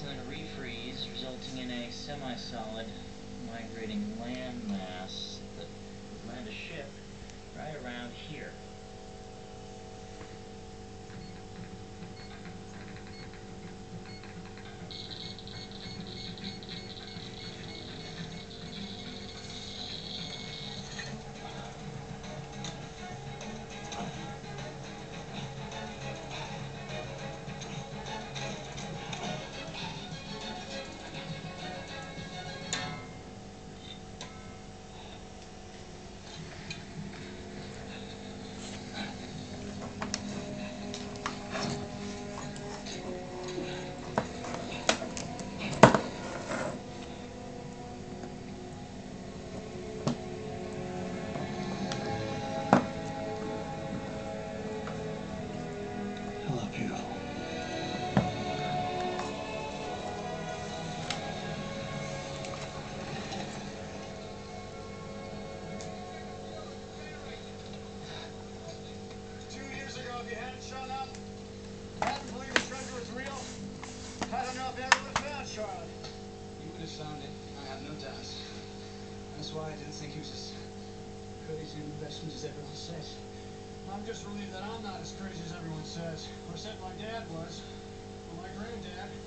And then refreeze, resulting in a semi-solid migrating as crazy and investment as everyone says. I'm just relieved that I'm not as crazy as everyone says. Said my dad was. Or. My granddad.